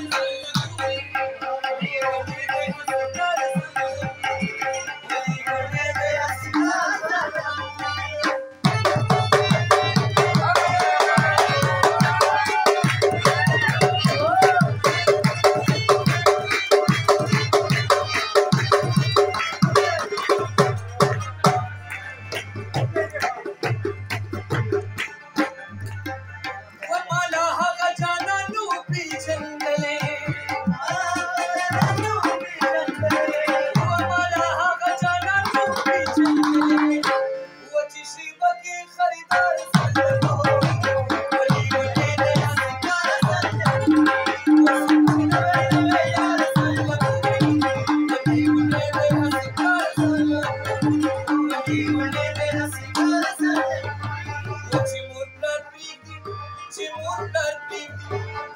Happy birthday.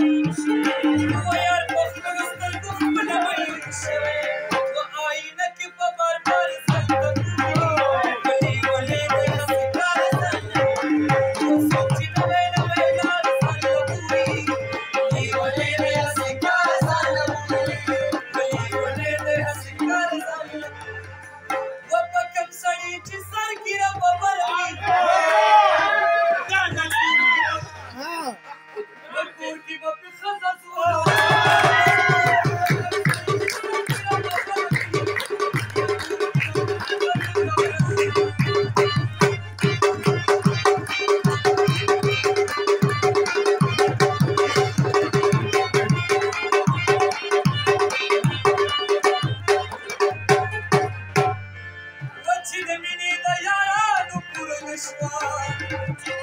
心事，我要。दयानु पुरमेश्वर।